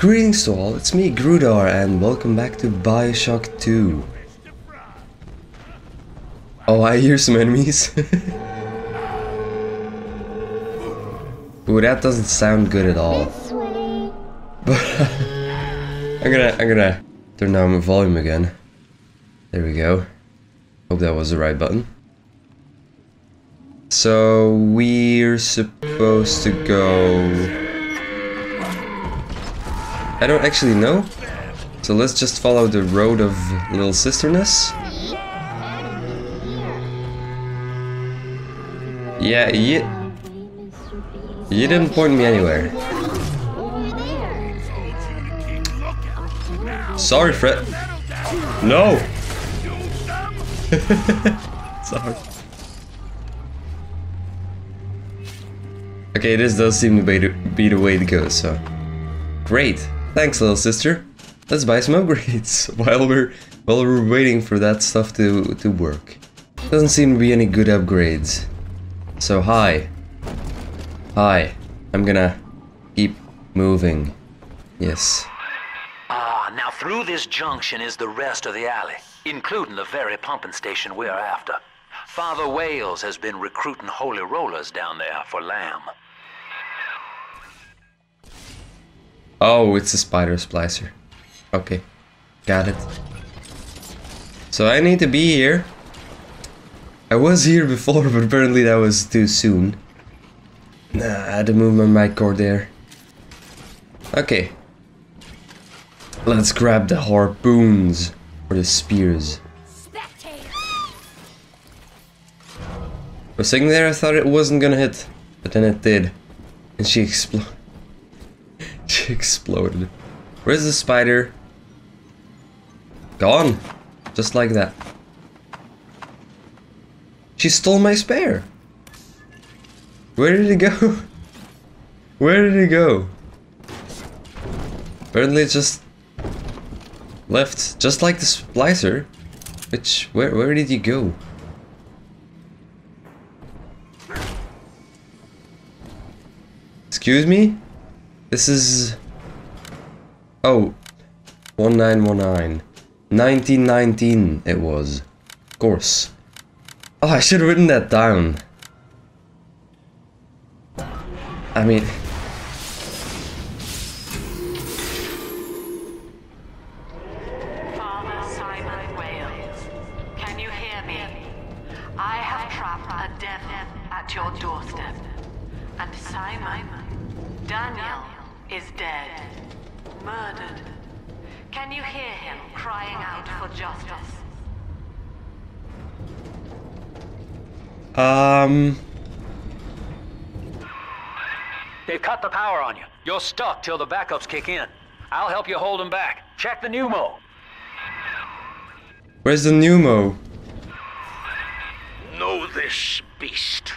Greetings to all, it's me Grudar and welcome back to Bioshock 2. Oh, I hear some enemies. Ooh, that doesn't sound good at all. But I'm gonna I'm gonna turn down my volume again. There we go. Hope that was the right button. So we're supposed to go. I don't actually know. So let's just follow the road of Little Sisterness. Yeah, you, you didn't point me anywhere. Sorry, Fred. No! Sorry. Okay, this does seem to be the, be the way to go, so... Great! Thanks, little sister. Let's buy some upgrades while we're while we're waiting for that stuff to to work. Doesn't seem to be any good upgrades. So hi. Hi. I'm gonna keep moving. Yes. Ah, now through this junction is the rest of the alley, including the very pumping station we're after. Father Wales has been recruiting holy rollers down there for lamb. Oh, it's a spider splicer. Okay. Got it. So I need to be here. I was here before, but apparently that was too soon. Nah, I had to move my mic cord there. Okay. Let's grab the harpoons. Or the spears. For a second there I thought it wasn't gonna hit. But then it did. And she exploded. She exploded. Where's the spider? Gone. Just like that. She stole my spare. Where did it go? Where did it go? Apparently just left, just like the splicer. Which, where, where did you go? Excuse me? This is... Oh. 1919. 1919 it was. Of course. Oh, I should have written that down. I mean... Can you hear him crying out for justice? Um... They've cut the power on you. You're stuck till the backups kick in. I'll help you hold them back. Check the pneumo. Where's the pneumo? Know this, beast.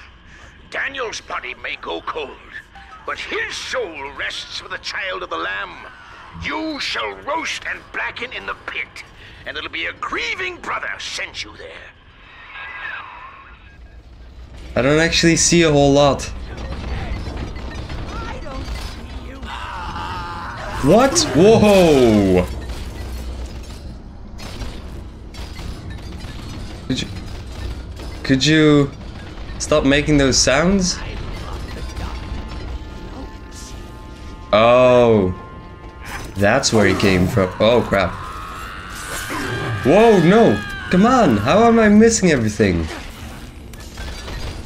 Daniel's body may go cold, but his soul rests with the child of the Lamb. You shall roast and blacken in the pit, and it'll be a grieving brother sent you there. I don't actually see a whole lot. What? Whoa! Could you... Could you... Stop making those sounds? Oh. That's where he came from. Oh, crap. Whoa, no! Come on! How am I missing everything?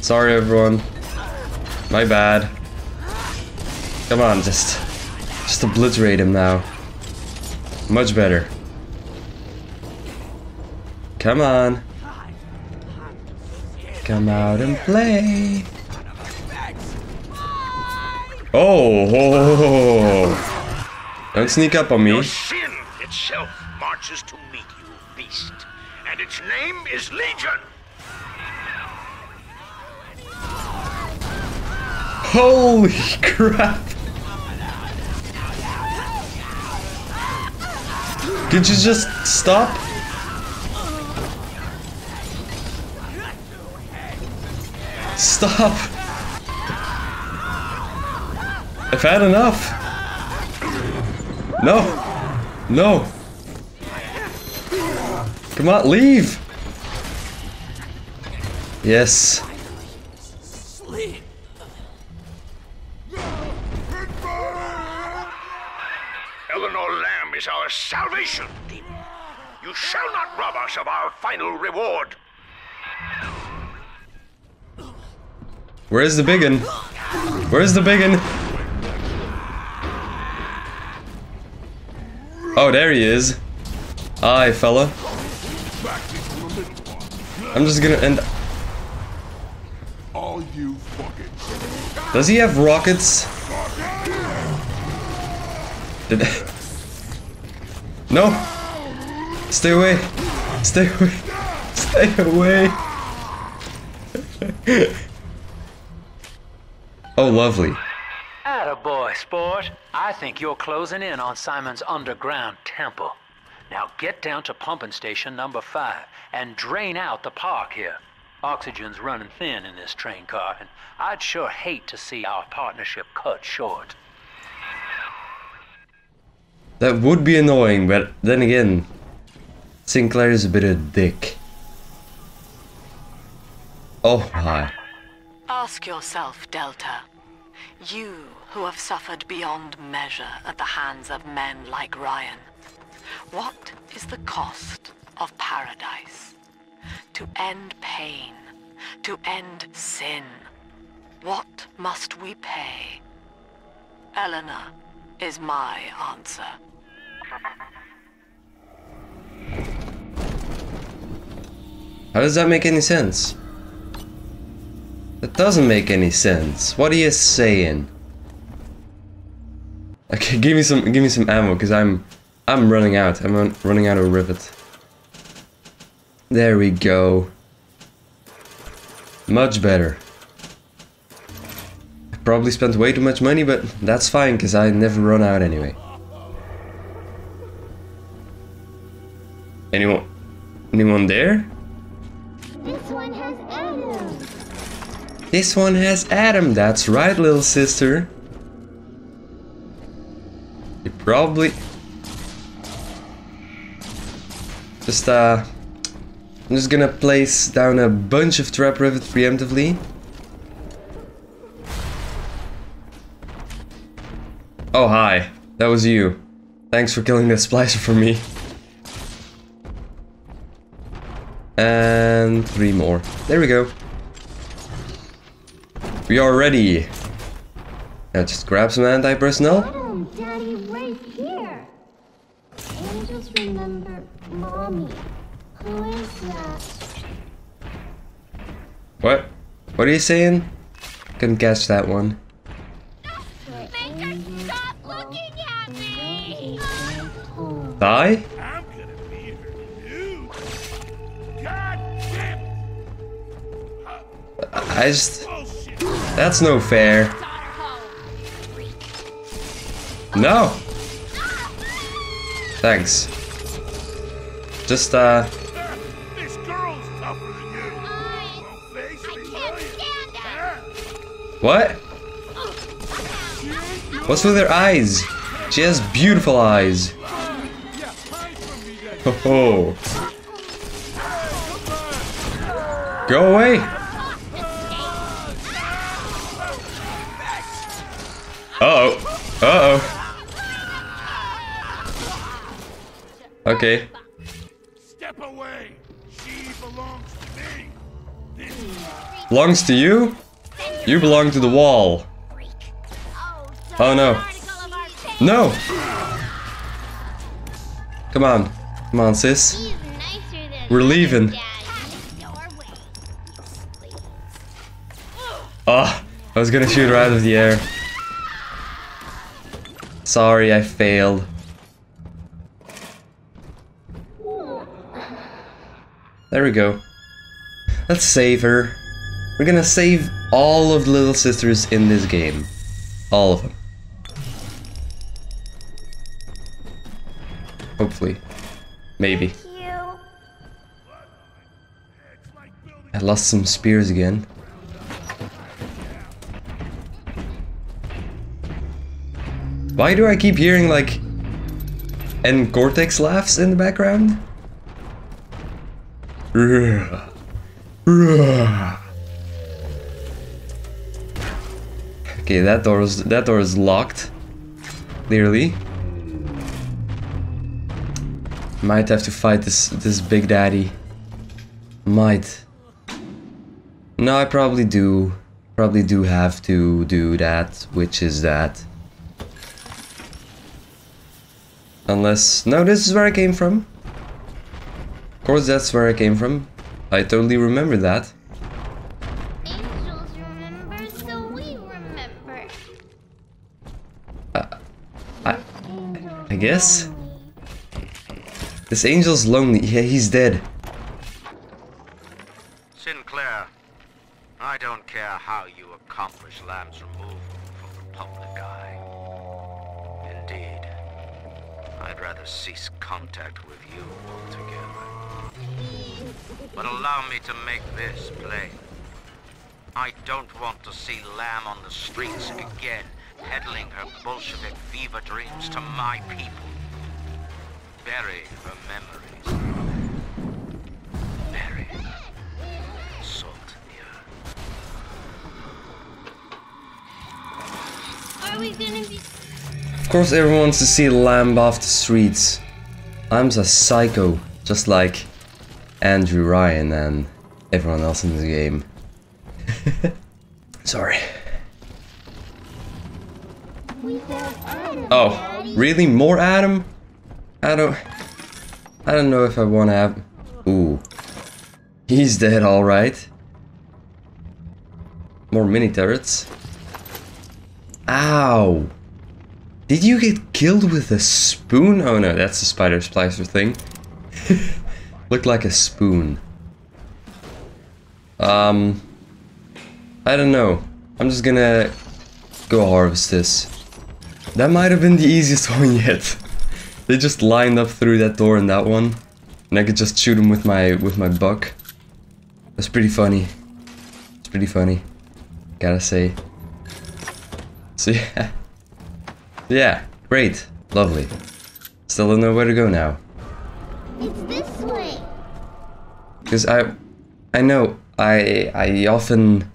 Sorry, everyone. My bad. Come on, just... Just obliterate him now. Much better. Come on. Come out and play. Oh. Don't sneak up on me. Your sin itself marches to meet you, beast, and its name is Legion. Holy crap. Could you just stop? Stop. I've had enough. No! No! Come on, leave! Yes. Eleanor Lamb is our salvation. You shall not rob us of our final reward. Where's the biggin? Where's the biggin? Oh, there he is. Aye, fella. I'm just gonna end. All Does he have rockets? Did... No! Stay away! Stay away! Stay away! oh, lovely. Attaboy, sport. I think you're closing in on Simon's underground temple. Now get down to pumping station number five and drain out the park here. Oxygen's running thin in this train car, and I'd sure hate to see our partnership cut short. That would be annoying, but then again, Sinclair is a bit of a dick. Oh, hi. Ask yourself, Delta. You who have suffered beyond measure at the hands of men like Ryan. What is the cost of paradise? To end pain, to end sin. What must we pay? Eleanor is my answer. How does that make any sense? That doesn't make any sense. What are you saying? Okay, give me some give me some ammo because I'm I'm running out. I'm run, running out of rivet. There we go. Much better. I probably spent way too much money, but that's fine because I never run out anyway. Anyone anyone there? This one has Adam. This one has Adam. That's right, little sister. Probably just uh I'm just gonna place down a bunch of trap rivets preemptively. Oh hi, that was you. Thanks for killing that splicer for me. And three more. There we go. We are ready. Now just grab some anti-personnel. Adam, Daddy, right here. Angels remember What? What are you saying? Couldn't catch that one. Make stop looking at me. Die? I just... That's no fair. No! Thanks. Just, uh... This girl's tougher than you. Won't face me, will you? Huh? What? What's with her eyes? She has beautiful eyes. Ho ho. Go away. Uh oh. Uh oh. Okay. Step away. She belongs to me. Belongs to you? You belong to the wall. Oh no. No! Come on. Come on, sis. We're leaving. Ah, I was gonna shoot her out of the air. Sorry, I failed. There we go. Let's save her. We're gonna save all of the little sisters in this game. All of them. Hopefully. Maybe. I lost some spears again. Why do I keep hearing like And Cortex laughs in the background. Okay, that door is that door is locked. Clearly. Might have to fight this this big daddy. Might. No, I probably do. Probably do have to do that, which is that. Unless... No, this is where I came from. Of course, that's where I came from. I totally remember that. Angels remember, so we remember. I, I guess. This angel's lonely. Yeah, he's dead. Sinclair, I don't care how you accomplish Lamb's removal from the public eye. Indeed, I'd rather cease contact with you altogether. But allow me to make this plain. I don't want to see Lamb on the streets again, peddling her Bolshevik fever dreams to my people. Bury her memories. Bury salt the earth. Are we gonna be Of course, everyone wants to see Lamb off the streets. Lamb's a psycho, just like Andrew Ryan and everyone else in the game. Sorry. Oh, really? More Adam? I don't... I don't know if I want to have... Ooh. He's dead, alright. More mini turrets. Ow! Did you get killed with a spoon? Oh no, that's the spider splicer thing. Looked like a spoon. Um... I don't know. I'm just gonna go harvest this. That might have been the easiest one yet. they just lined up through that door and that one. And I could just shoot them with my with my buck. That's pretty funny. It's pretty funny. Gotta say. So yeah. Yeah, great. Lovely. Still don't know where to go now. It's this way. Because I I know I I often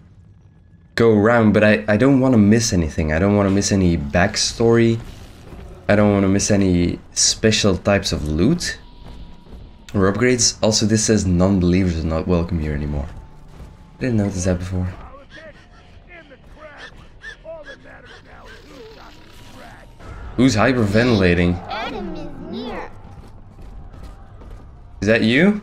go around, but I, I don't want to miss anything. I don't want to miss any backstory. I don't want to miss any special types of loot or upgrades. Also, this says non-believers are not welcome here anymore. I didn't notice that before. In the crowd. All that matters now is who got the drag. Who's hyperventilating? Adam is near. Is that you?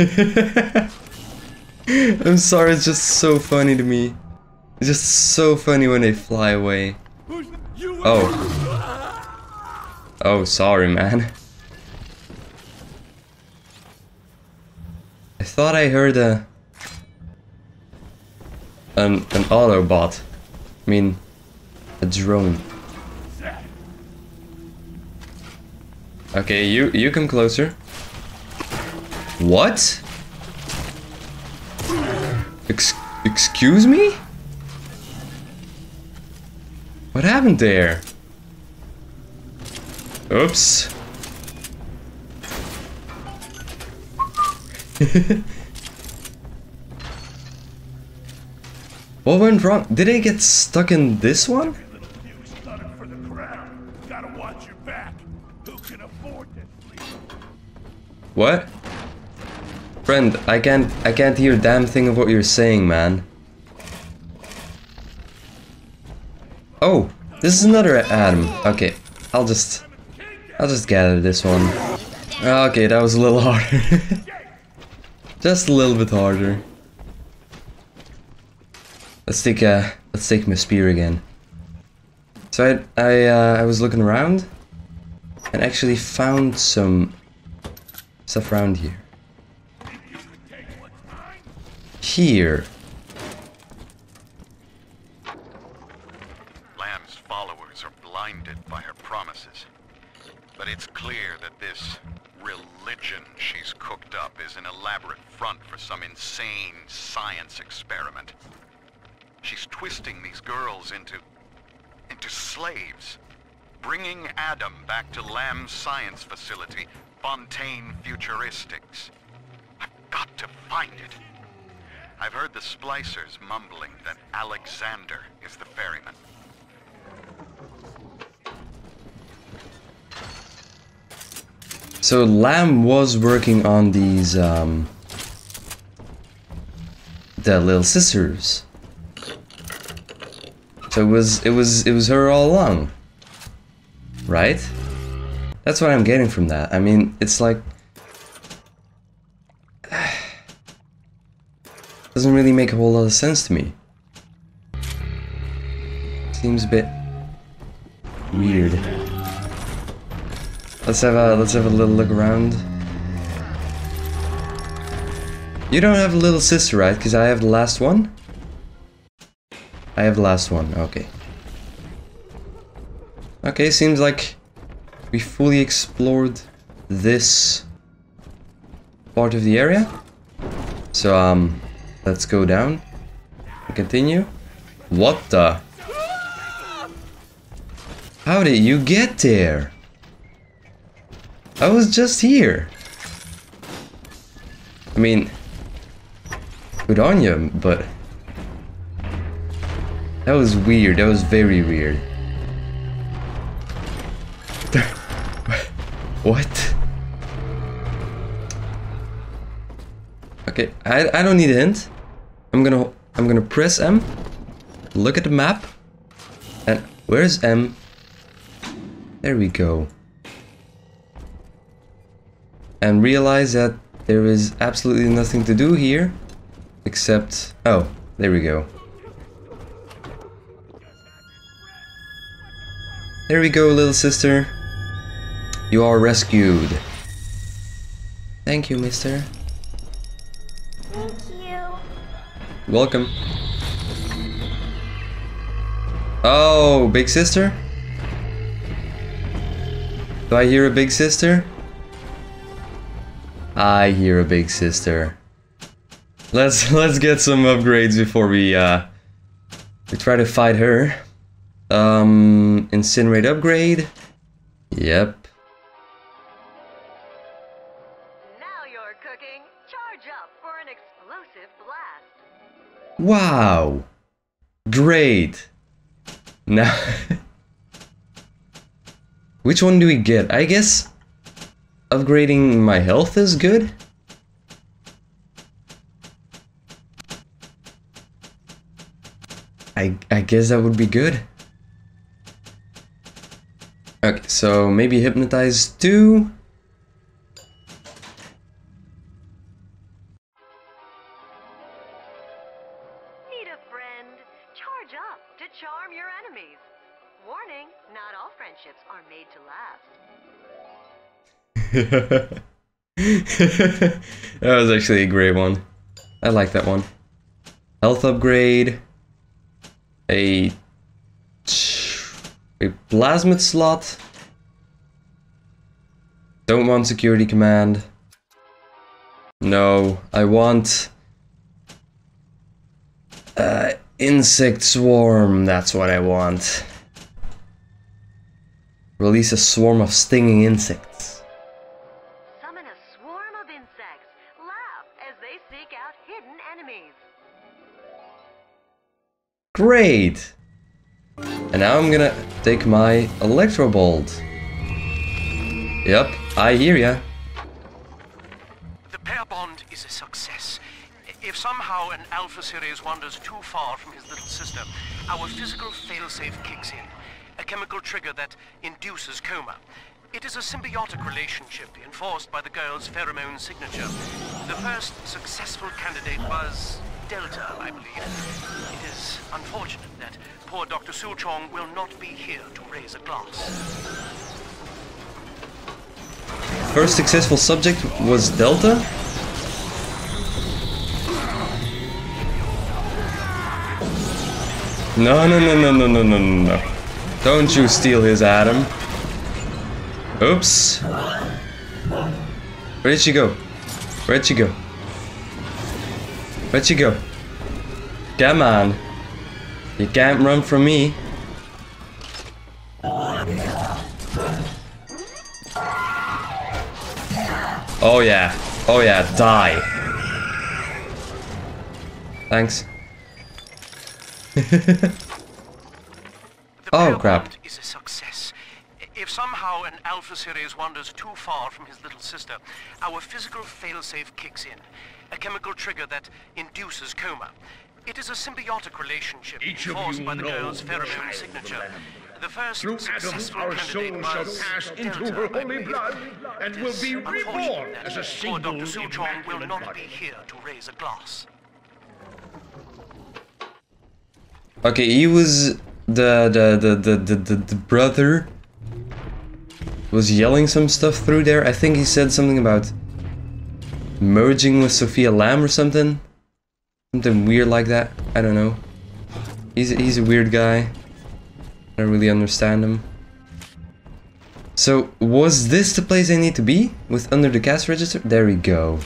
I'm sorry, it's just so funny to me. It's just so funny when they fly away. Oh. Oh, sorry, man. I thought I heard a... An, an Autobot. I mean, a drone. Okay, you, you come closer. What? Ex excuse me? What happened there? Oops. what went wrong? Did I get stuck in this one? What? Friend, I can't I can't hear a damn thing of what you're saying, man. Oh, this is another Adam. Okay, I'll just I'll just gather this one. Okay, that was a little harder. just a little bit harder. Let's take uh let's take my spear again. So I I uh, I was looking around and actually found some stuff around here. Here. Lamb's followers are blinded by her promises. But it's clear that this religion she's cooked up is an elaborate front for some insane science experiment. She's twisting these girls into... into slaves. bringing Adam back to Lamb's science facility, Fontaine Futuristics. I've got to find it. I've heard the splicers mumbling that Alexander is the ferryman. So Lamb was working on these, um... The little sisters. So it was, it was, it was her all along. Right? That's what I'm getting from that. I mean, it's like... Doesn't really make a whole lot of sense to me. Seems a bit... Weird. Let's have a let's have a little look around. You don't have a little sister, right? Because I have the last one. I have the last one. Okay. Okay, seems like we fully explored this part of the area. So um, let's go down continue. What the? How did you get there? I was just here. I mean, good on you, but that was weird. That was very weird. what? Okay, I I don't need a hint. I'm gonna I'm gonna press M. Look at the map. And where's M? There we go and realize that there is absolutely nothing to do here except oh there we go there we go little sister you are rescued thank you mister welcome oh big sister do I hear a big sister I hear a big sister. Let's let's get some upgrades before we uh we try to fight her. Um incinerate upgrade. Yep. Wow! Great! Now... Which one do we get? I guess upgrading my health is good? I, I guess that would be good. Okay, so maybe hypnotize 2. Up to charm your enemies. Warning, not all friendships are made to last. that was actually a great one. I like that one. Health upgrade. A a plasmid slot. Don't want security command. No, I want uh, insect swarm. That's what I want. Release a swarm of stinging insects. Summon a swarm of insects. Laugh as they seek out hidden enemies. Great! And now I'm gonna take my Electro Bolt. Yep, I hear ya. An Alpha Series wanders too far from his little sister, our physical failsafe kicks in. A chemical trigger that induces coma. It is a symbiotic relationship enforced by the girl's pheromone signature. The first successful candidate was Delta, I believe. It is unfortunate that poor Dr. Suchong will not be here to raise a glass. First successful subject was Delta. No, no, no, no, no, no, no, no. Don't you steal his Adam. Oops. Where'd she go? Where'd she go? Where'd she go? Come on. You can't run from me. Oh yeah. Oh yeah, die. Thanks. Oh, the Oh, pair crap. bond is a success. If somehow an Alpha Series wanders too far from his little sister, our physical failsafe kicks in. A chemical trigger that induces coma. It is a symbiotic relationship Each of by the girl's the pheromone child the signature. The first Through Adam, successful our candidate soul shall pass into her holy blood and will be reborn as a poor single Dr. Suchong will not body. be here to raise a glass. Okay, he was the the the the the, the, the brother was yelling some stuff through there. I think he said something about merging with Sophia Lamb or something. Something weird like that. I don't know. He's a, he's a weird guy. I don't really understand him. So, was this the place I need to be? With under the cash register? There we go.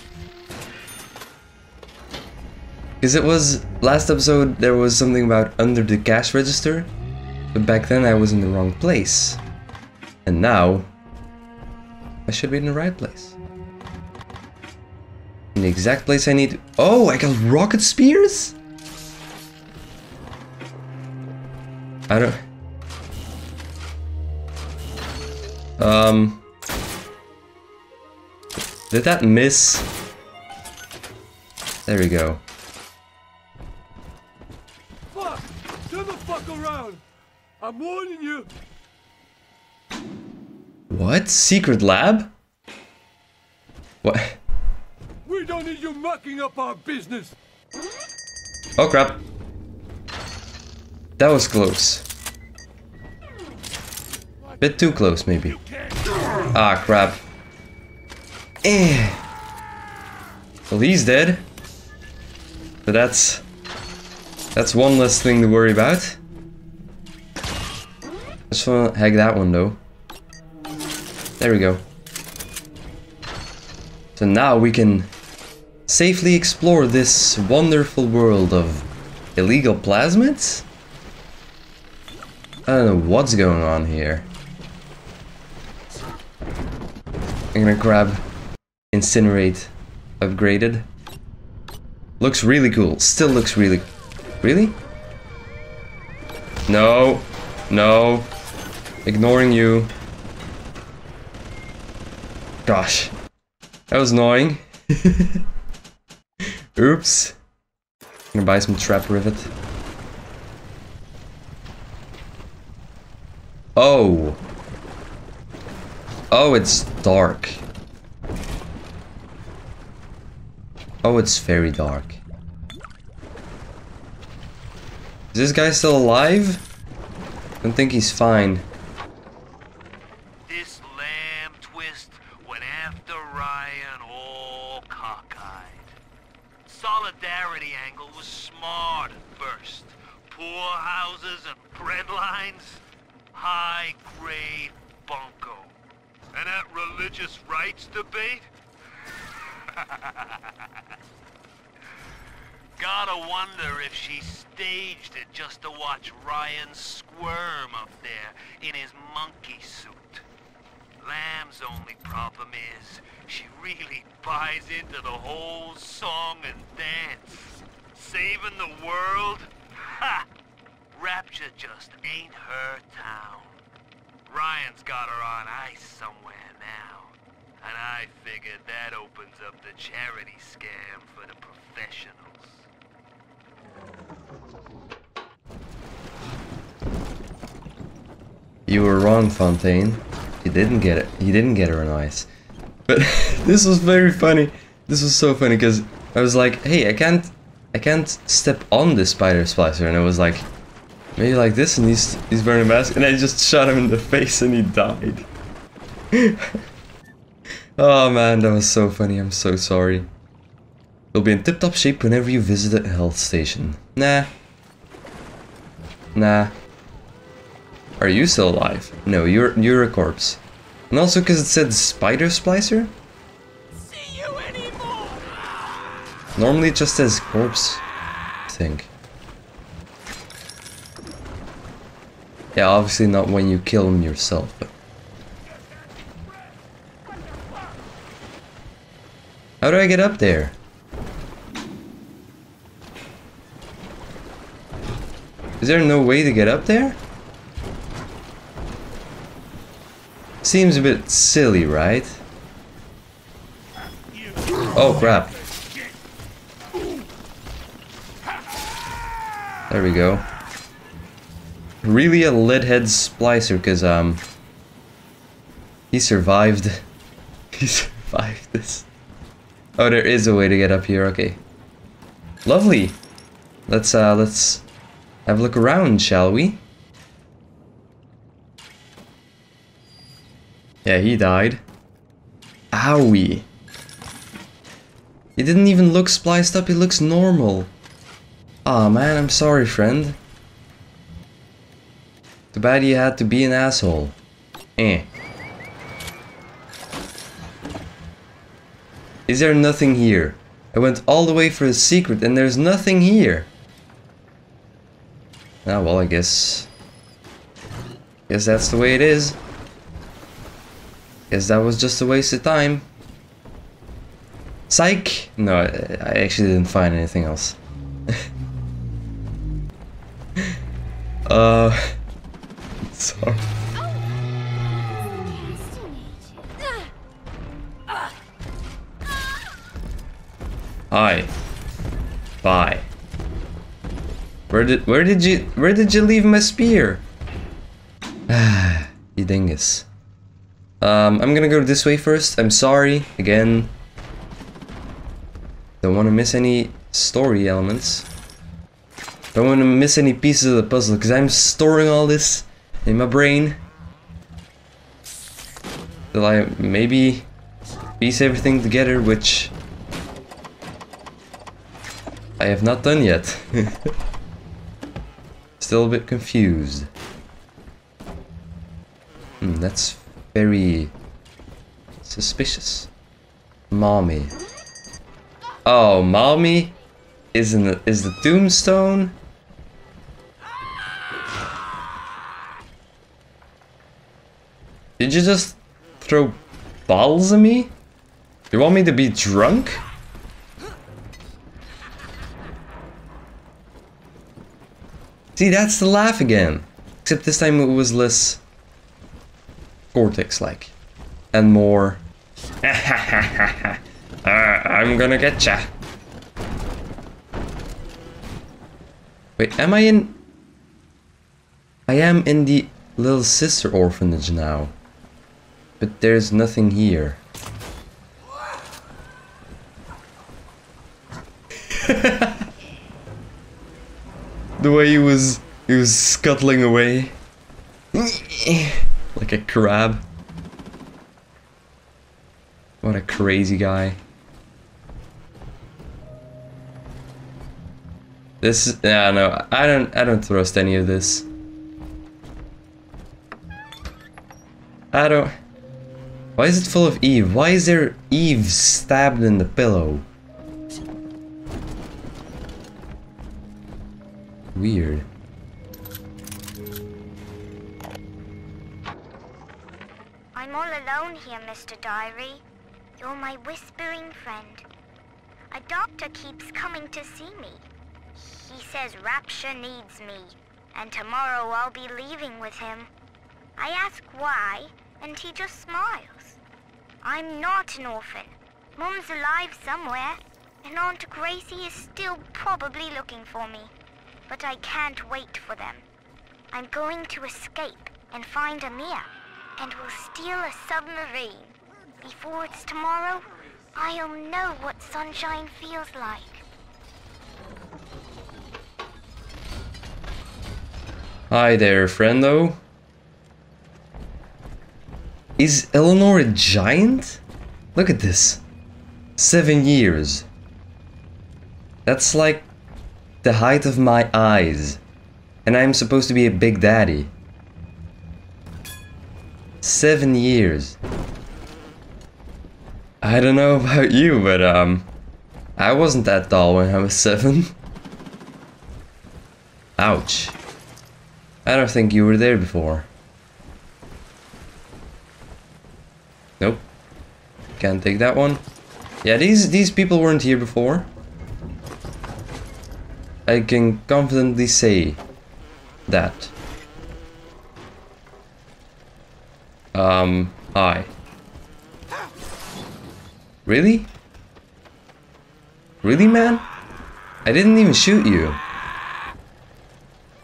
Because it was last episode there was something about under the cash register, but back then I was in the wrong place. And now I should be in the right place. In the exact place I need. Oh, I got rocket spears? I don't. Um. Did that miss? There we go. I'm warning you! What? Secret lab? What? We don't need you mucking up our business! Oh crap. That was close. Bit too close, maybe. Ah, crap. Eh. Well, he's dead. So that's... That's one less thing to worry about. Wanna hack that one, though. There we go. So now we can safely explore this wonderful world of illegal plasmids? I don't know what's going on here. I'm gonna grab Incinerate upgraded. Looks really cool. Still looks really... Really? No. No. Ignoring you. Gosh. That was annoying. Oops. I'm gonna buy some trap rivet. Oh. Oh, it's dark. Oh, it's very dark. Is this guy still alive? I don't think he's fine. This lamb twist went after Ryan all cockeyed. Solidarity angle was smart at first. Poor houses and bread. High grade bunko. And that religious rights debate? Gotta wonder if she staged it just to watch Ryan squirm up there in his monkey suit. Lamb's only problem is she really buys into the whole song and dance. Saving the world? Ha! Rapture just ain't her town. Ryan's got her on ice somewhere now. And I figured that opens up the charity scam for the professionals. You were wrong, Fontaine. You didn't get it. You didn't get her on ice. But this was very funny. This was so funny because I was like, "Hey, I can't, I can't step on the spider splicer," and I was like, "Maybe like this," and he's he's wearing a mask, and I just shot him in the face, and he died. oh man, that was so funny. I'm so sorry. You'll be in tip-top shape whenever you visit a health station. Nah. Nah. Are you still alive? No, you're you're a corpse. And also because it said spider splicer? See you anymore! Normally it just says corpse, I think. Yeah, obviously not when you kill him yourself, but... How do I get up there? Is there no way to get up there? Seems a bit silly, right? Oh crap. There we go. Really a leadhead splicer, cause um he survived. he survived this. Oh, there is a way to get up here. Okay. Lovely. Let's uh let's have a look around, shall we? Yeah, he died. Owie. He didn't even look spliced up, he looks normal. Aw oh, man, I'm sorry friend. Too bad you had to be an asshole. Eh. Is there nothing here? I went all the way for a secret and there's nothing here. Ah, well, I guess... Guess that's the way it is. Guess that was just a waste of time. Psych! No, I, I actually didn't find anything else. uh... Sorry. Hi. Bye. Where did where did you where did you leave my spear? Ah, you dingus. Um, I'm gonna go this way first. I'm sorry again. Don't want to miss any story elements. Don't want to miss any pieces of the puzzle because I'm storing all this in my brain. Till I maybe piece everything together, which I have not done yet. Still a bit confused. Hmm, that's very suspicious. Mommy. Oh, mommy is in the is the tombstone. Did you just throw bottles at me? You want me to be drunk? See, that's the laugh again. Except this time it was less Cortex-like. And more... uh, I'm gonna get ya. Wait, am I in... I am in the Little Sister orphanage now. But there's nothing here. the way he was he was scuttling away like a crab. What a crazy guy. This yeah no I don't I don't trust any of this. I don't Why is it full of Eve? Why is there Eve stabbed in the pillow? Weird. I'm all alone here, Mr. Diary. You're my whispering friend. A doctor keeps coming to see me. He says Rapture needs me, and tomorrow I'll be leaving with him. I ask why, and he just smiles. I'm not an orphan. Mum's alive somewhere, and Aunt Gracie is still probably looking for me but I can't wait for them. I'm going to escape and find Amir, and we'll steal a submarine. Before it's tomorrow, I'll know what sunshine feels like. Hi there, friendo. Is Eleanor a giant? Look at this. Seven years. That's like the height of my eyes. And I'm supposed to be a big daddy. Seven years. I don't know about you, but um, I wasn't that tall when I was seven. Ouch. I don't think you were there before. Nope. Can't take that one. Yeah, these these people weren't here before. I can confidently say that. Um, hi. Really? Really, man? I didn't even shoot you.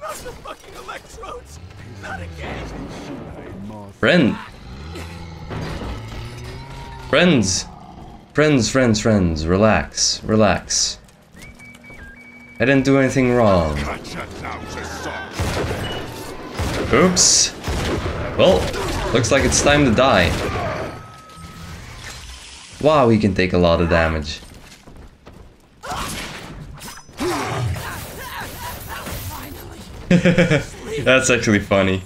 Not the fucking electrodes! Not again! Friend. Friends. Friends, friends, friends. Relax. Relax. I didn't do anything wrong. Oops. Well, looks like it's time to die. Wow, he can take a lot of damage. That's actually funny.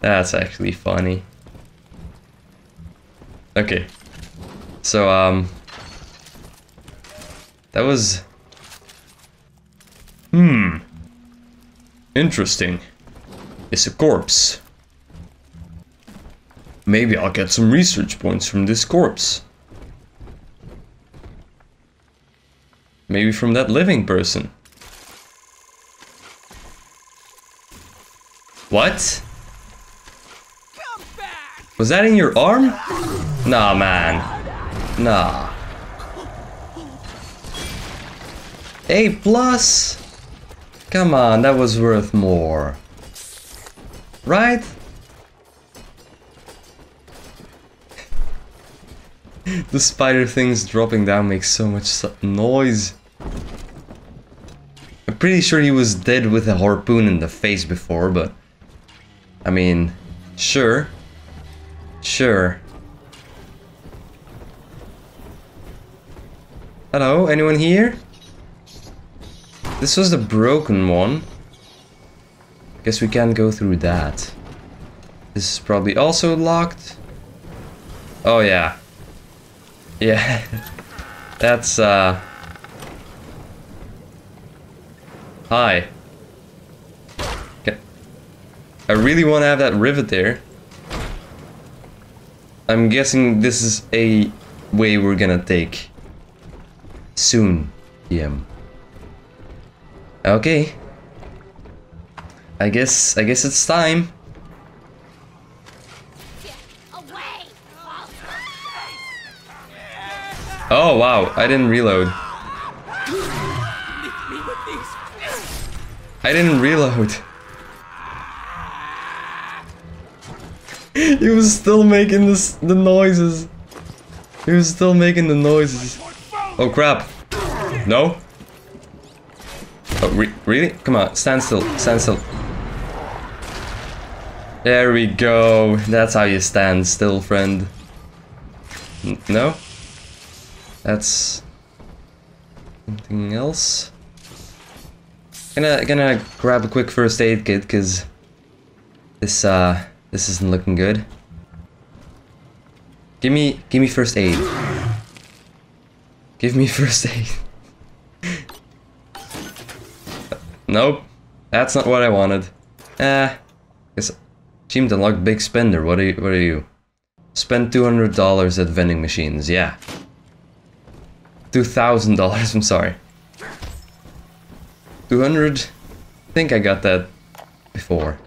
That's actually funny. Okay. So, um... That was... Hmm. Interesting. It's a corpse. Maybe I'll get some research points from this corpse. Maybe from that living person. What? Was that in your arm? Nah, man. Nah. A plus? Come on, that was worth more. Right? the spider things dropping down makes so much noise. I'm pretty sure he was dead with a harpoon in the face before, but... I mean, sure. Sure. Hello, anyone here? This was the broken one. Guess we can't go through that. This is probably also locked. Oh yeah. Yeah. That's uh Hi. I really want to have that rivet there. I'm guessing this is a way we're gonna take soon, PM. Okay. I guess I guess it's time. Oh wow, I didn't reload. I didn't reload. he was still making this the noises. He was still making the noises. Oh crap. No? Oh, re really? Come on, stand still, stand still. There we go. That's how you stand still, friend. N no? That's something else. Gonna gonna grab a quick first aid kit because this uh this isn't looking good. Give me give me first aid. Give me first aid. nope. That's not what I wanted. Ah, guess seemed unlocked big spender. What are you what are you? Spend two hundred dollars at vending machines, yeah. Two thousand dollars, I'm sorry. Two hundred? I think I got that before.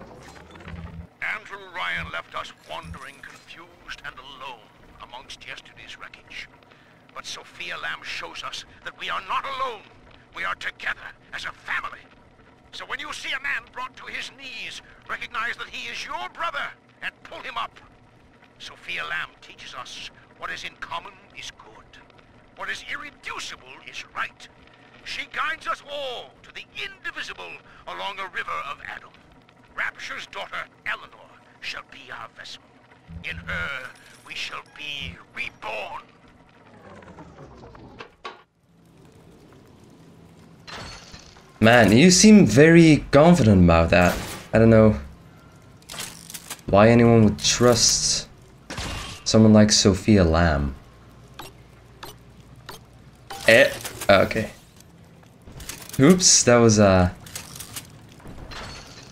Andrew Ryan left us wandering, confused, and alone amongst yesterday's wreckage. But Sophia Lamb shows us that we are not alone. We are together as a family. So when you see a man brought to his knees, recognize that he is your brother and pull him up. Sophia Lamb teaches us what is in common is good. What is irreducible is right. She guides us all to the indivisible along a river of Adam. Rapture's daughter, Eleanor, shall be our vessel. In her, we shall be reborn. Man, you seem very confident about that. I don't know why anyone would trust someone like Sophia Lamb. Eh, okay. Oops, that was, uh,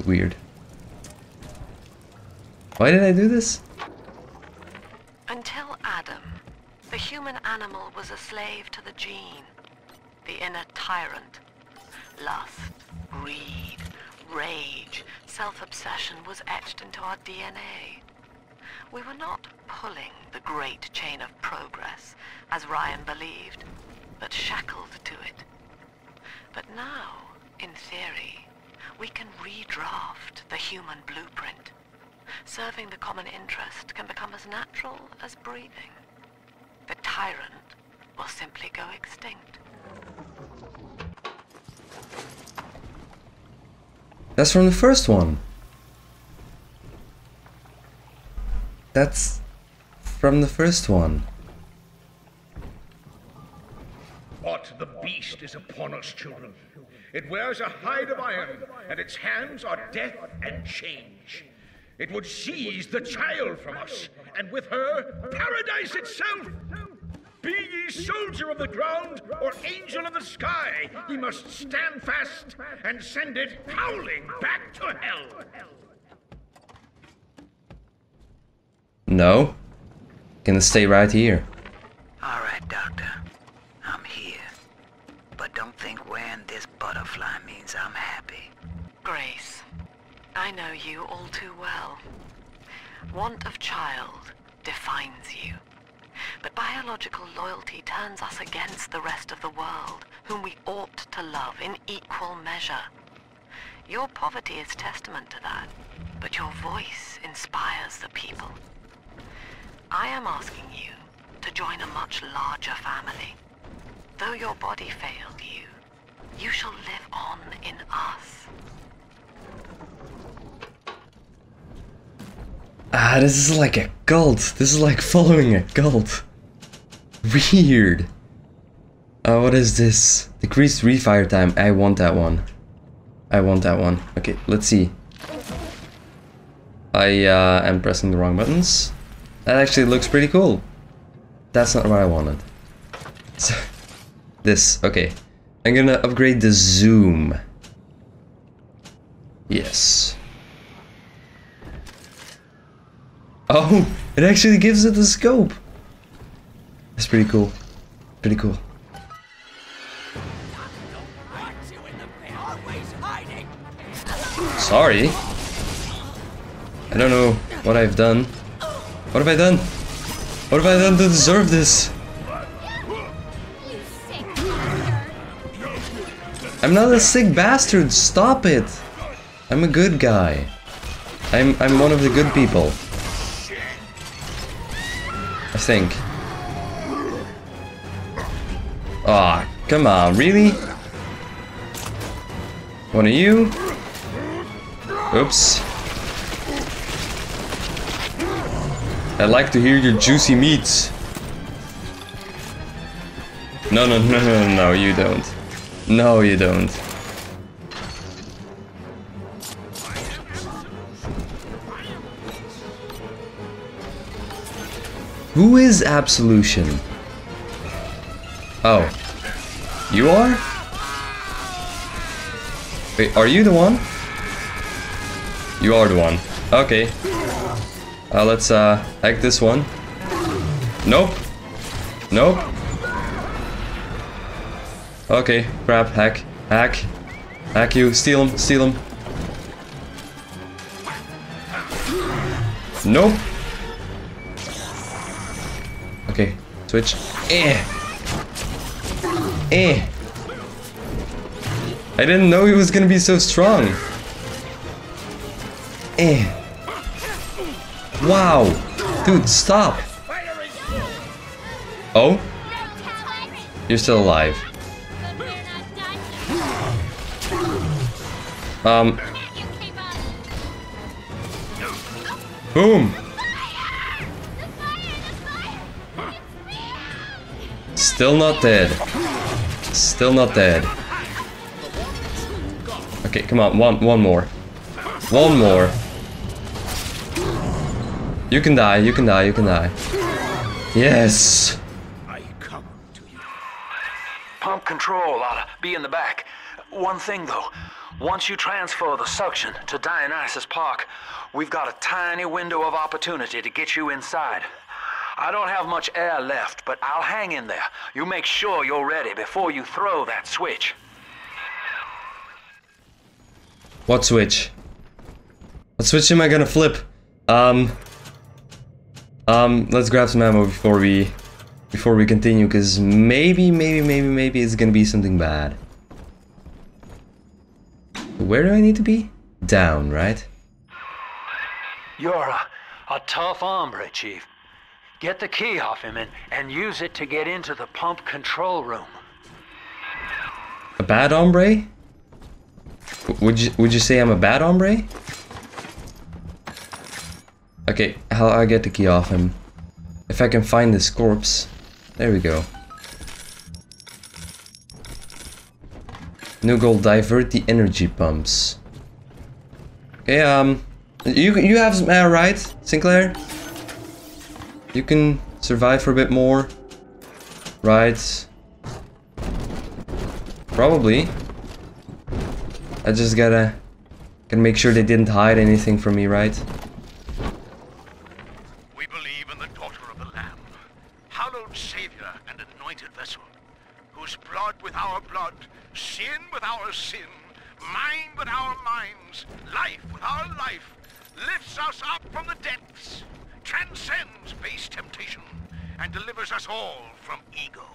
weird. Why did I do this? Until Adam, The human animal was a slave to the gene, the inner tyrant. Lust, greed, rage, self-obsession was etched into our DNA. We were not pulling the great chain of progress, as Ryan believed, but shackled to it. But now, in theory, we can redraft the human blueprint. Serving the common interest can become as natural as breathing. The tyrant will simply go extinct. That's from the first one. That's from the first one. But the beast is upon us, children. It wears a hide of iron, and its hands are death and change. It would seize the child from us, and with her, paradise itself. Be ye soldier of the ground or angel of the sky, ye must stand fast and send it howling back to hell. No. Gonna stay right here. All right, Doctor. I'm here. But don't think wearing this butterfly means I'm happy. Grace, I know you all too well. Want of child defines you. But biological loyalty turns us against the rest of the world, whom we ought to love in equal measure. Your poverty is testament to that, but your voice inspires the people. I am asking you to join a much larger family. Though your body failed you, you shall live on in us. Ah, this is like a cult. This is like following a cult. Weird. Oh, what is this? Decreased refire time. I want that one. I want that one. Okay, let's see. I uh, am pressing the wrong buttons. That actually looks pretty cool. That's not what I wanted. So, this, okay. I'm gonna upgrade the zoom. Yes. Oh, it actually gives it the scope. That's pretty cool. Pretty cool. Sorry. I don't know what I've done. What have I done? What have I done to deserve this? I'm not a sick bastard, stop it! I'm a good guy. I'm I'm one of the good people. I think. Ah, oh, come on, really? One of you? Oops. I'd like to hear your juicy meats. No, no, no, no, no, you don't. No, you don't. Who is Absolution? Oh. You are? Wait, are you the one? You are the one. Okay. Uh, let's uh, hack this one. Nope. Nope. Okay, crap, hack, hack. Hack you, steal him, steal him. Nope. Okay, switch. Eh. Eh. I didn't know he was gonna be so strong. Eh. Wow. Dude, stop. Oh? You're still alive. Um. Boom. Still not dead. Still not dead. Okay, come on, one one more. One more. You can die, you can die, you can die. Yes. Pump control ought to be in the back. One thing though, once you transfer the suction to Dionysus Park, we've got a tiny window of opportunity to get you inside. I don't have much air left, but I'll hang in there. You make sure you're ready before you throw that switch. What switch? What switch am I gonna flip? Um... Um, let's grab some ammo before we... Before we continue, because maybe, maybe, maybe, maybe it's gonna be something bad. Where do I need to be? Down, right? You're a, a tough hombre, Chief. Get the key off him and, and use it to get into the pump control room. A bad hombre? W- Would you would you say I'm a bad hombre? Okay, how I get the key off him? If I can find this corpse. There we go. New goal, divert the energy pumps. Okay, um, you you have some air, right, Sinclair? You can survive for a bit more, right? Probably. I just gotta gotta make sure they didn't hide anything from me, right? We believe in the daughter of the Lamb, hallowed Savior and anointed vessel, whose blood with our blood, sin with our sin, mind with our minds, life with our life, lifts us up from the depths, transcends base temptation, and delivers us all from ego.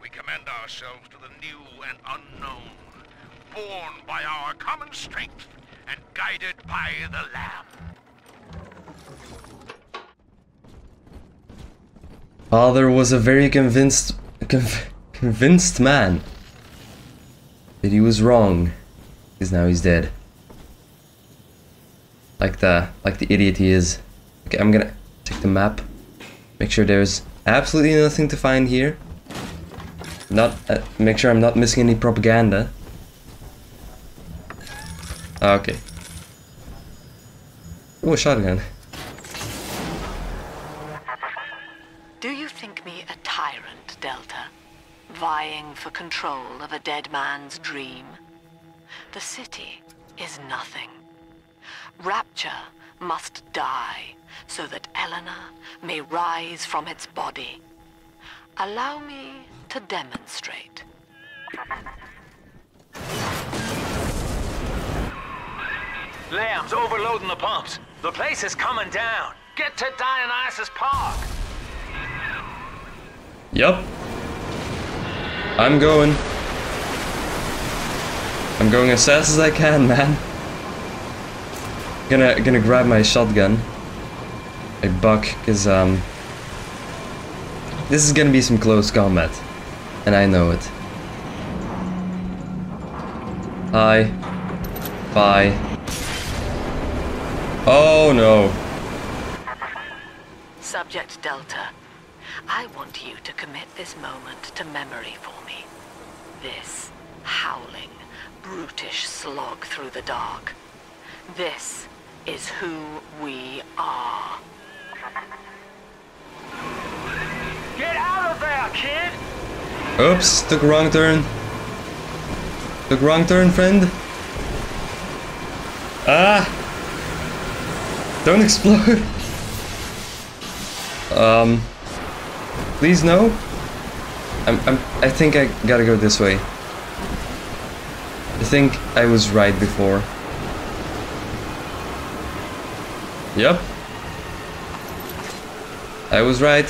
We commend ourselves to the new and unknown, born by our common strength and guided by the Lamb. Father was a very convinced conv convinced man. That he was wrong. Because now he's dead. Like the like the idiot he is. Okay, I'm gonna check the map. Make sure there's absolutely nothing to find here. Not uh, make sure I'm not missing any propaganda. Okay. Oh, shotgun. Vying for control of a dead man's dream? The city is nothing. Rapture must die so that Eleanor may rise from its body. Allow me to demonstrate. Lamb's overloading the pumps. The place is coming down. Get to Dionysus Park. Yup. I'm going. I'm going as fast as I can, man. Gonna gonna grab my shotgun. A buck, cause um this is gonna be some close combat. And I know it. Hi. Bye. Oh no. Subject Delta, I want you to commit this moment to memory for me. This howling, brutish slog through the dark. This is who we are. Get out of there, kid! Oops, took a wrong turn. Took a wrong turn, friend. Ah! Don't explode. Um. Please no. I'm. I'm. I think I gotta go this way. I think I was right before. Yep. I was right.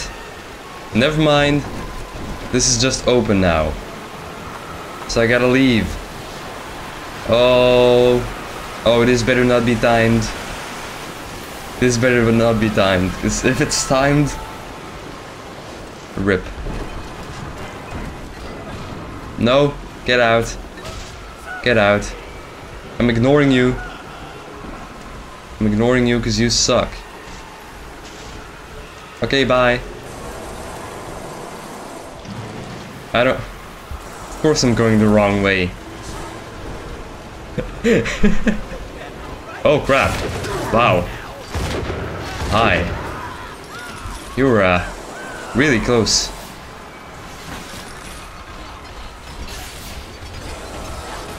Never mind. This is just open now. So I gotta leave. Oh. Oh, this better not be timed. This better not be timed. if it's timed... Rip. No. Get out. Get out. I'm ignoring you. I'm ignoring you because you suck. Okay, bye. I don't... Of course I'm going the wrong way. oh crap. Wow. Hi. You're, uh, really close.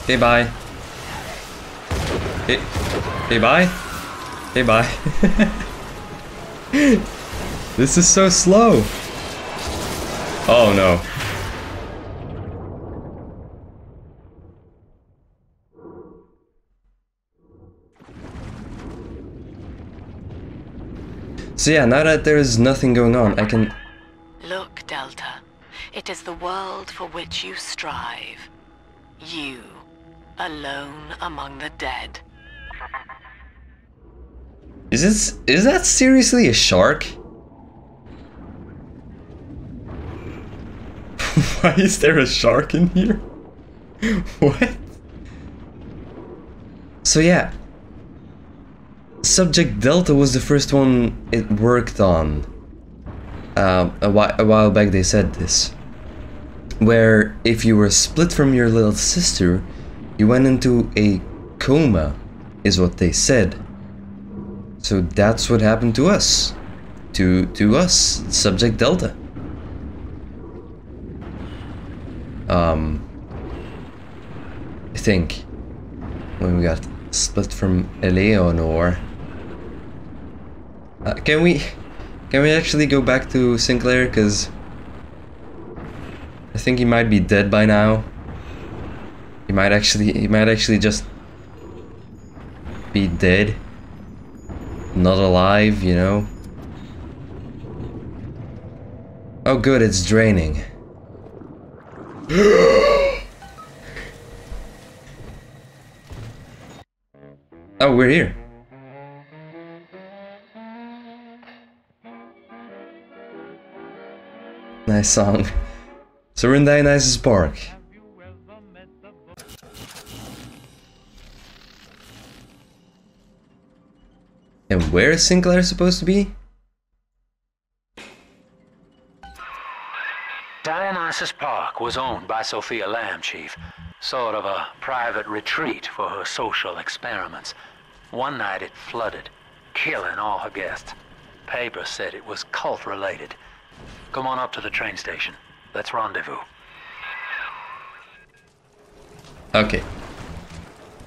Okay, bye. Okay, okay bye. Okay, bye. This is so slow. Oh no. So yeah, now that there's nothing going on, I can... Look, Delta. It is the world for which you strive. You, alone among the dead. Is this... is that seriously a shark? Why is there a shark in here? what? So yeah. Subject Delta was the first one it worked on. Um, a, whi a while back they said this. Where if you were split from your little sister, you went into a coma, is what they said. So that's what happened to us. To, to us, Subject Delta. Um, I think when we got split from Eleanor. Uh, can we can we actually go back to Sinclair? Cause I think he might be dead by now. He might actually he might actually just be dead. Not alive, you know. Oh good, it's draining. oh, we're here. Nice song. So we're in Dionysus Park. And where is Sinclair supposed to be? Dionysus Park was owned by Sophia Lamb, Chief. Sort of a private retreat for her social experiments. One night it flooded, killing all her guests. Papers said it was cult-related. Come on up to the train station. Let's rendezvous. Okay.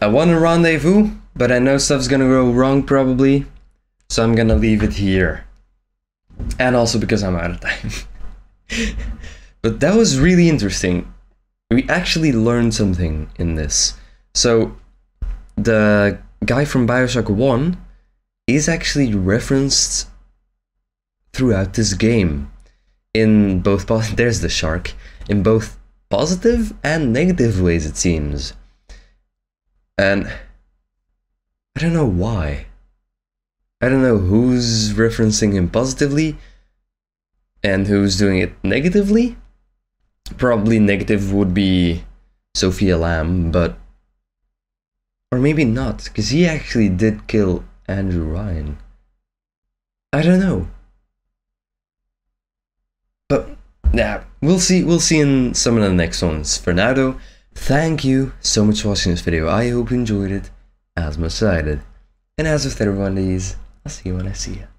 I want a rendezvous, but I know stuff's gonna go wrong probably. So I'm gonna leave it here. And also because I'm out of time. but that was really interesting. We actually learned something in this. So the guy from Bioshock 1 is actually referenced throughout this game in both there's the shark in both positive and negative ways it seems. And i don't know why. I don't know who's referencing him positively and who's doing it negatively. Probably negative would be sophia lamb but or maybe not because he actually did kill andrew ryan. I don't know but yeah, we'll see. We'll see in some of the next ones. For now, though, thank you so much for watching this video. I hope you enjoyed it as much as I did. And as with everyone, these, I'll see you when I see you.